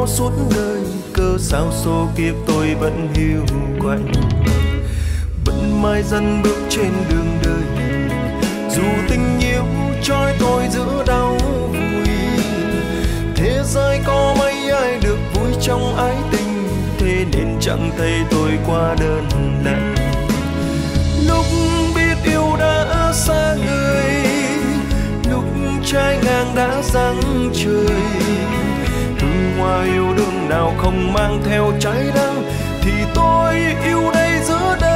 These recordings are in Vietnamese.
nhau suốt đời cơ sao số kiếp tôi vẫn hiu quạnh. Vẫn mai dần bước trên đường đời, dù tình yêu trói tôi giữ đau vui. Thế giới có mấy ai được vui trong ái tình, thế nên chẳng thấy tôi qua đơn lẻ lúc biết yêu đã xa người, lúc trái ngang đã giăng trời hoa yêu đương nào không mang theo trái đắng thì tôi yêu đây, giữa đây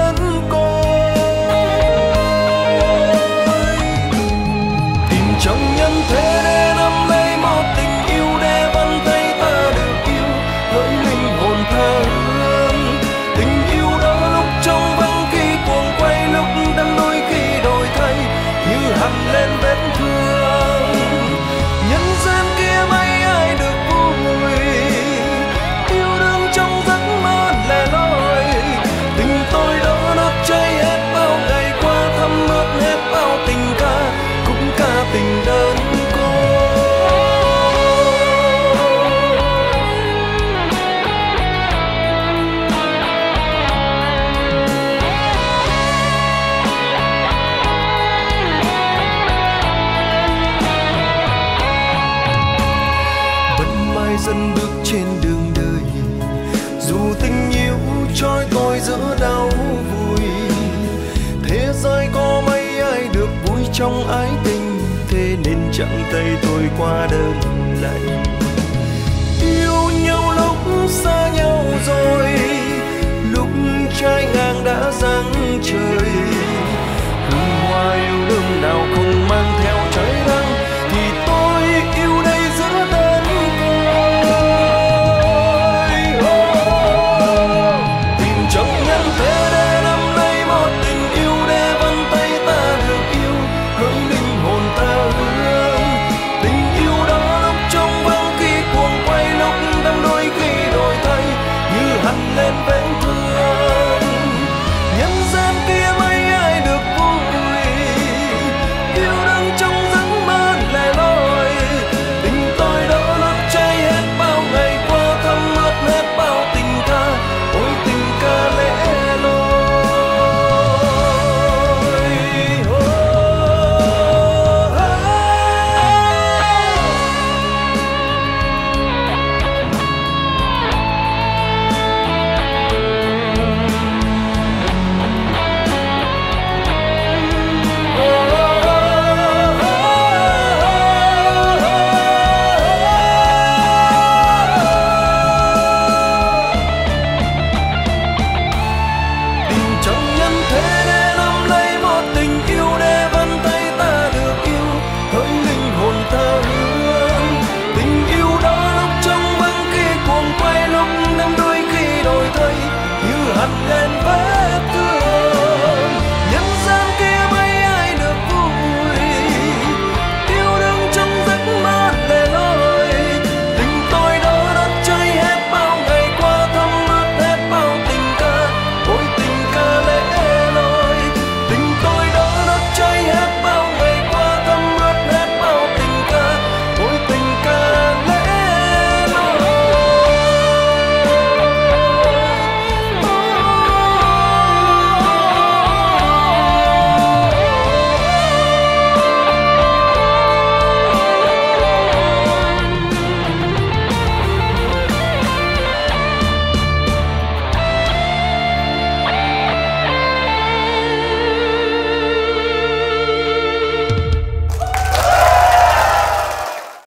cất bước trên đường đời. Dù tình yêu trói tôi giữa đau vui, thế giới có mấy ai được vui trong ái tình? Thế nên chẳng tay tôi qua đơn lạnh.